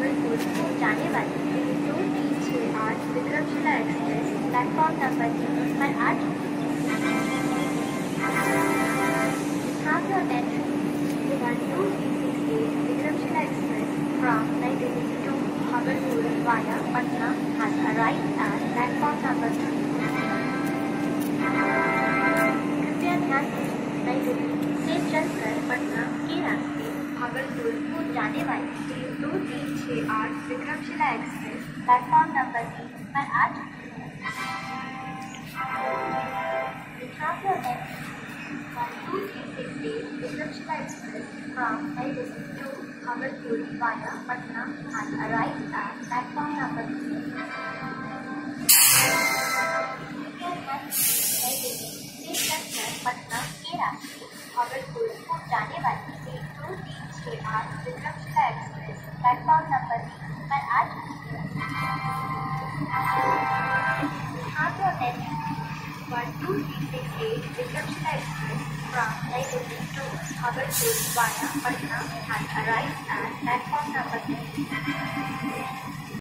भागलपुर को जाने वाली दो तीन छः आठ विक्रमशिला एक्सप्रेस प्लेटफॉर्म नंबर तीन पर आ Bhagalpur via Patna has arrived at platform number three. कृपया ध्यान दें नई दिल्ली से चलकर पटना के रास्ते भागलपुर को जाने वाली दो तीन छः आठ विक्रमशिला एक्सप्रेस प्लेटफॉर्म नंबर तीन पर आ चुकी है eight Vikramshila Express from Nairobi to Bhagalpur via Patna has arrived at platform number three. कृपया ध्यान दें नई दिल्ली से चलकर पटना के रास्ते भागलपुर को जाने वाली ट्रेन दो तीन छः आठ 12368 Vikrmshila Express from Nairobi to Haberfield via Patna and arrives at platform number 10.